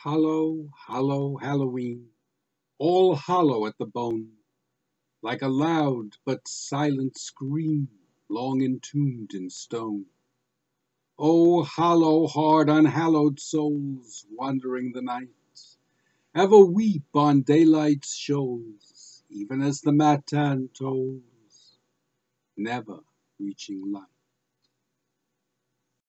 Hollow, hollow Halloween, all hollow at the bone, Like a loud but silent scream long entombed in stone. O hollow hard, unhallowed souls, Wandering the night, Ever weep on daylight's shoals, Even as the matin tolls, Never reaching light.